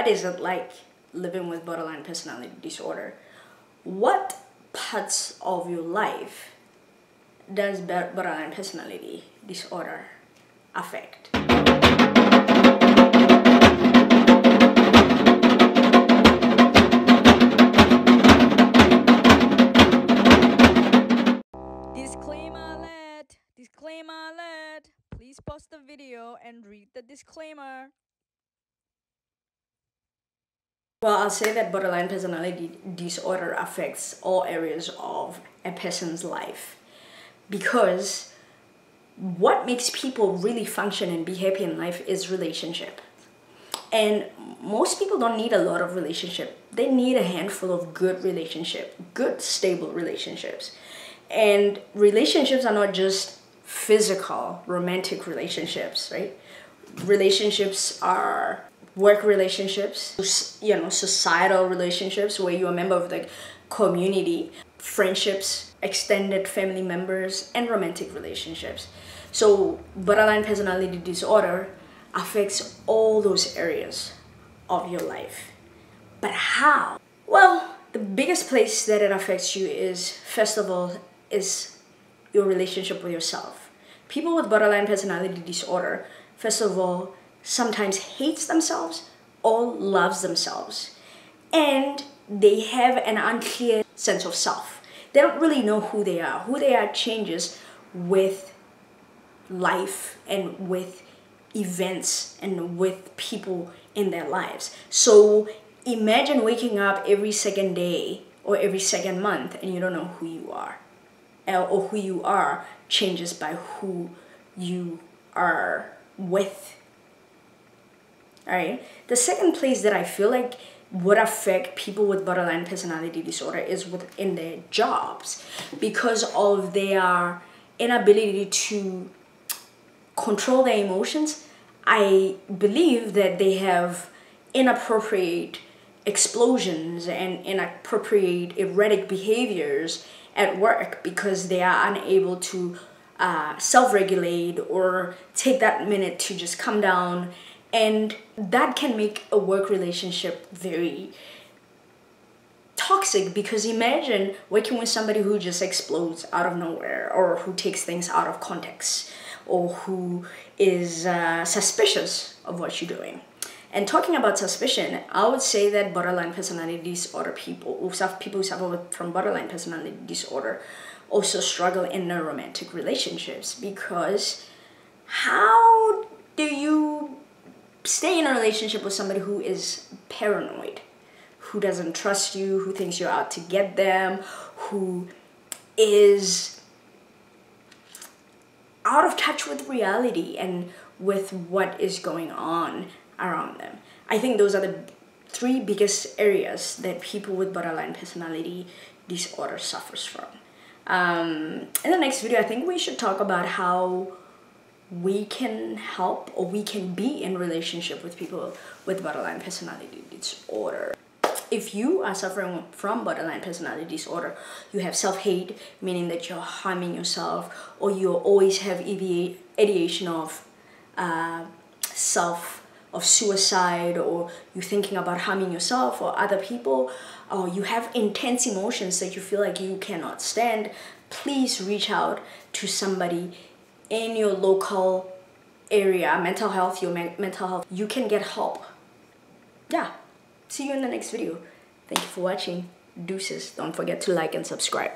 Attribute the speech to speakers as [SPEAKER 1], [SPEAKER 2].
[SPEAKER 1] What is it like living with borderline personality disorder? What parts of your life does borderline personality disorder affect?
[SPEAKER 2] Disclaimer! Disclaimer alert! Please pause the video and read the disclaimer.
[SPEAKER 1] Well, I'll say that borderline personality disorder affects all areas of a person's life because what makes people really function and be happy in life is relationship. And most people don't need a lot of relationship. They need a handful of good relationship, good stable relationships. And relationships are not just physical, romantic relationships, right? Relationships are work relationships, you know, societal relationships where you're a member of the community, friendships, extended family members, and romantic relationships. So, borderline personality disorder affects all those areas of your life. But how? Well, the biggest place that it affects you is, first of all, is your relationship with yourself. People with borderline personality disorder, first of all, sometimes hates themselves or loves themselves. And they have an unclear sense of self. They don't really know who they are. Who they are changes with life and with events and with people in their lives. So imagine waking up every second day or every second month and you don't know who you are. Or who you are changes by who you are with all right the second place that i feel like would affect people with borderline personality disorder is within their jobs because of their inability to control their emotions. I believe that they have inappropriate explosions and inappropriate erratic behaviors at work because they are unable to uh, self-regulate or take that minute to just come down and that can make a work relationship very toxic because imagine working with somebody who just explodes out of nowhere or who takes things out of context or who is uh, suspicious of what you're doing. And talking about suspicion, I would say that borderline personality disorder people, people who suffer from borderline personality disorder, also struggle in their romantic relationships because how do you stay in a relationship with somebody who is paranoid, who doesn't trust you, who thinks you're out to get them, who is out of touch with reality and with what is going on around them. I think those are the three biggest areas that people with borderline personality disorder suffers from. Um, in the next video, I think we should talk about how we can help or we can be in relationship with people with borderline personality disorder. If you are suffering from borderline personality disorder you have self-hate meaning that you're harming yourself or you always have ideation of uh, self of suicide or you're thinking about harming yourself or other people or you have intense emotions that you feel like you cannot stand please reach out to somebody in your local area, mental health, your me mental health, you can get help. Yeah. See you in the next video. Thank you for watching. Deuces. Don't forget to like and subscribe.